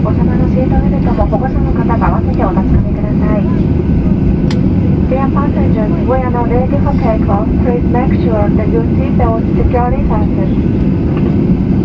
お子様のシートベルトも保護者の方と合わせてお確かめください Dear passengers, we are now ready for takeoff. Please make sure that your seatbelt securely fastened.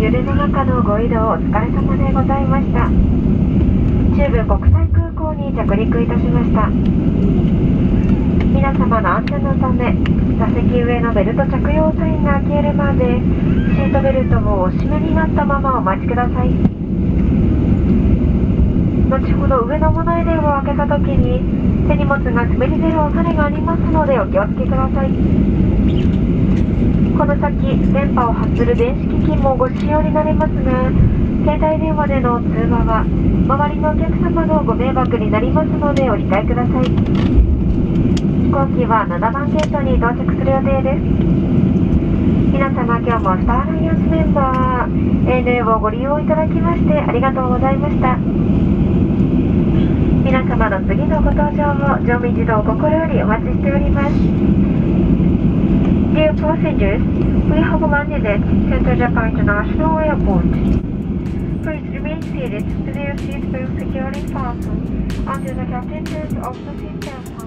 揺れの中のご移動お疲れ様でございました。中部国際空港に着陸いたしました。皆様の安全のため座席上のベルト着用サインが消えるまでシートベルトをお締めになったままお待ちください。後ほど上の物入れを開けた時に手荷物が滑り出る恐れがありますのでお気をつけください。この先電波を発する電子機器もご使用になりますが携帯電話での通話は周りのお客様のご迷惑になりますのでお理解ください。飛行機は7番ゲートに到着する予定です。皆様今日もスターアライアンスメンバー ANA をご利用いただきましてありがとうございました。皆様の次のご搭乗を乗務一同心よりお待ちしております。Dear passengers, we have landed at Central Japan International Airport. Please remain seated with your seatbelt securely fastened until the captain turns off the seatbelt.